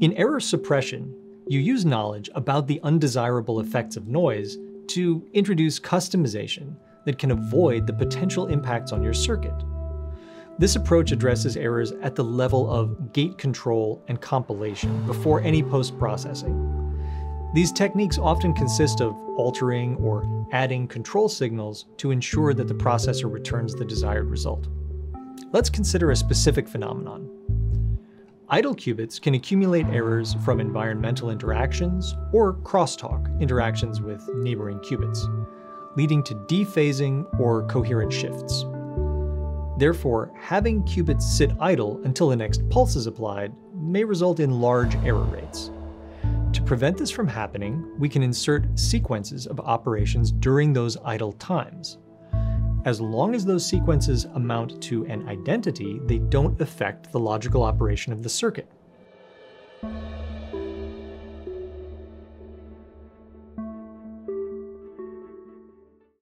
In error suppression, you use knowledge about the undesirable effects of noise to introduce customization that can avoid the potential impacts on your circuit. This approach addresses errors at the level of gate control and compilation before any post-processing. These techniques often consist of altering or adding control signals to ensure that the processor returns the desired result. Let's consider a specific phenomenon. Idle qubits can accumulate errors from environmental interactions or crosstalk interactions with neighboring qubits, leading to dephasing or coherent shifts. Therefore, having qubits sit idle until the next pulse is applied may result in large error rates. To prevent this from happening, we can insert sequences of operations during those idle times. As long as those sequences amount to an identity, they don't affect the logical operation of the circuit.